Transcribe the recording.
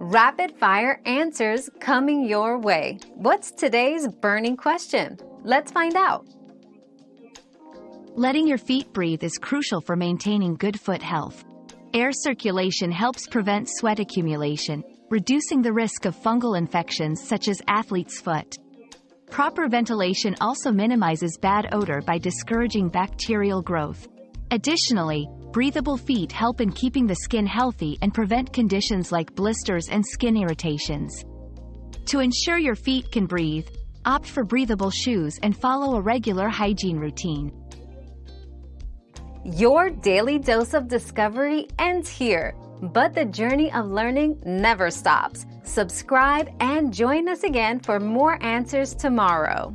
Rapid fire answers coming your way. What's today's burning question? Let's find out. Letting your feet breathe is crucial for maintaining good foot health. Air circulation helps prevent sweat accumulation, reducing the risk of fungal infections such as athlete's foot. Proper ventilation also minimizes bad odor by discouraging bacterial growth. Additionally, breathable feet help in keeping the skin healthy and prevent conditions like blisters and skin irritations. To ensure your feet can breathe, opt for breathable shoes and follow a regular hygiene routine. Your daily dose of discovery ends here, but the journey of learning never stops. Subscribe and join us again for more answers tomorrow.